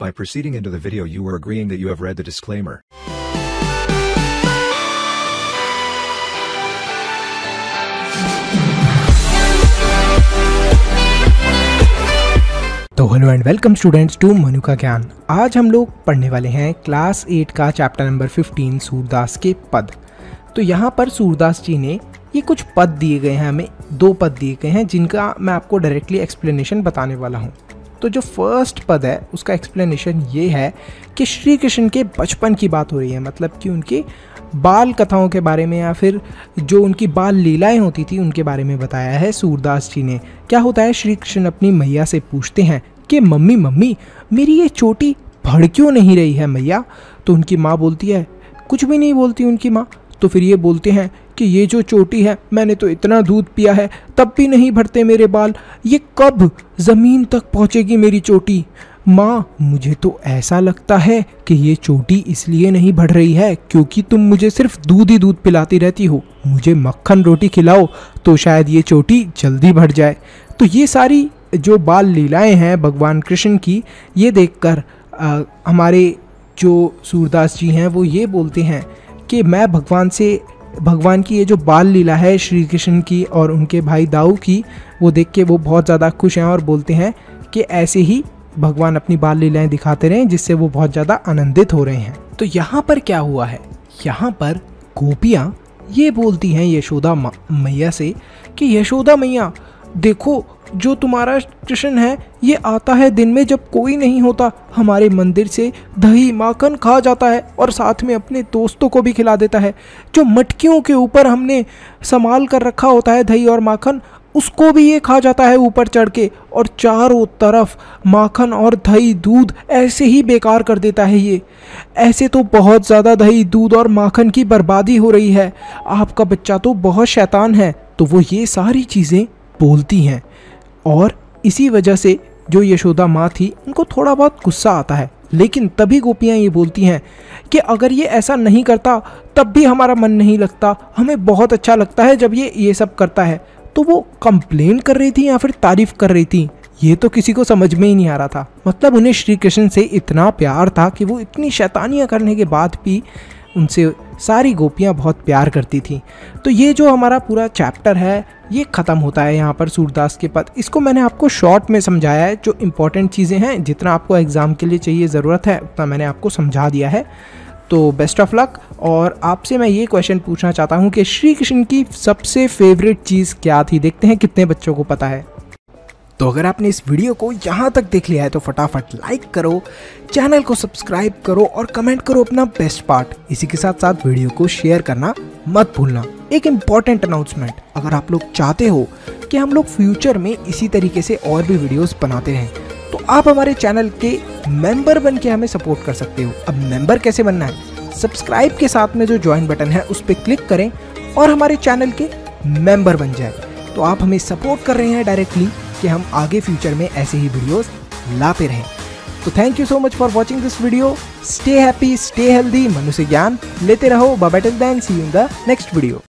By proceeding into the video, you are agreeing that you have read the disclaimer. तो hello and welcome students to Manu का ज्ञान आज हम लोग पढ़ने वाले हैं क्लास एट का चैप्टर नंबर 15 सूरदास के पद. तो यहाँ पर सूरदास जी ने ये कुछ पद दिए गए हैं, हमें दो पद दिए गए हैं, जिनका मैं आपको डायरेक्टली एक्सप्लेनेशन बताने वाला हूँ. तो जो फ़र्स्ट पद है, उसका एक्सप्लेनेशन ये है कि श्री कृष्ण के बचपन की बात हो रही है। मतलब कि उनकी बाल कथाओं के बारे में या फिर जो उनकी बाल लीलाएँ होती थी, उनके बारे में बताया है सूरदास जी ने। क्या होता है, श्री कृष्ण अपनी मैया से पूछते हैं कि, मम्मी मम्मी, मेरी ये चोटी भड़ क्यों नहीं रही है मैया? तो उनकी माँ बोलती है, कुछ भी नहीं बोलती उनकी माँ। तो फिर ये बोलते हैं कि ये जो चोटी है, मैंने तो इतना दूध पिया है, तब भी नहीं भरते मेरे बाल। ये कब ज़मीन तक पहुँचेगी मेरी चोटी? माँ, मुझे तो ऐसा लगता है कि ये चोटी इसलिए नहीं बढ़ रही है क्योंकि तुम मुझे सिर्फ़ दूध ही दूध पिलाती रहती हो। मुझे मक्खन रोटी खिलाओ तो शायद ये चोटी जल्दी बढ़ जाए। तो ये सारी जो बाल लीलाएँ हैं भगवान कृष्ण की, ये देखकर हमारे जो सूरदास जी हैं, वो ये बोलते हैं कि मैं भगवान से, भगवान की ये जो बाल लीला है श्री कृष्ण की और उनके भाई दाऊ की, वो देख के वो बहुत ज़्यादा खुश हैं और बोलते हैं कि ऐसे ही भगवान अपनी बाल लीलाएँ दिखाते रहें, जिससे वो बहुत ज़्यादा आनंदित हो रहे हैं। तो यहाँ पर क्या हुआ है? यहाँ पर गोपियाँ ये बोलती हैं यशोदा मैया से कि, यशोदा मैया, देखो जो तुम्हारा कृष्ण है, ये आता है दिन में जब कोई नहीं होता। हमारे मंदिर से दही माखन खा जाता है और साथ में अपने दोस्तों को भी खिला देता है। जो मटकियों के ऊपर हमने संभाल कर रखा होता है दही और माखन, उसको भी ये खा जाता है ऊपर चढ़ के और चारों तरफ़ माखन और दही दूध ऐसे ही बेकार कर देता है ये। ऐसे तो बहुत ज़्यादा दही, दूध और माखन की बर्बादी हो रही है। आपका बच्चा तो बहुत शैतान है तो वो ये सारी चीज़ें बोलती हैं। और इसी वजह से जो यशोदा माँ थी, उनको थोड़ा बहुत गुस्सा आता है। लेकिन तभी गोपियाँ ये बोलती हैं कि अगर ये ऐसा नहीं करता, तब भी हमारा मन नहीं लगता। हमें बहुत अच्छा लगता है जब ये ये सब करता है। तो वो कंप्लेन कर रही थी या फिर तारीफ़ कर रही थी? ये तो किसी को समझ में ही नहीं आ रहा था। मतलब उन्हें श्री कृष्ण से इतना प्यार था कि वो इतनी शैतानियाँ करने के बाद भी उनसे सारी गोपियाँ बहुत प्यार करती थी। तो ये जो हमारा पूरा चैप्टर है, ये ख़त्म होता है यहाँ पर सूरदास के पद इसको मैंने आपको शॉर्ट में समझाया है, जो इम्पोर्टेंट चीज़ें हैं, जितना आपको एग्ज़ाम के लिए चाहिए ज़रूरत है, उतना मैंने आपको समझा दिया है। तो बेस्ट ऑफ़ लक और आपसे मैं ये क्वेश्चन पूछना चाहता हूँ कि श्री कृष्ण की सबसे फेवरेट चीज़ क्या थी? देखते हैं कितने बच्चों को पता है। तो अगर आपने इस वीडियो को यहाँ तक देख लिया है तो फटाफट लाइक करो चैनल को सब्सक्राइब करो और कमेंट करो अपना बेस्ट पार्ट इसी के साथ साथ वीडियो को शेयर करना मत भूलना। एक इंपॉर्टेंट अनाउंसमेंट अगर आप लोग चाहते हो कि हम लोग फ्यूचर में इसी तरीके से और भी वीडियोस बनाते रहें तो आप हमारे चैनल के मेंबर बन के हमें सपोर्ट कर सकते हो। अब मेंबर कैसे बनना है? सब्सक्राइब के साथ में जो ज्वाइन बटन है, उस पर क्लिक करें और हमारे चैनल के मेंबर बन जाए। तो आप हमें सपोर्ट कर रहे हैं डायरेक्टली कि हम आगे फ्यूचर में ऐसे ही वीडियोस लाते रहें। तो thank you so much for watching this video stay happy stay healthy मनुष्य ज्ञान लेते रहो। Better then see in the next video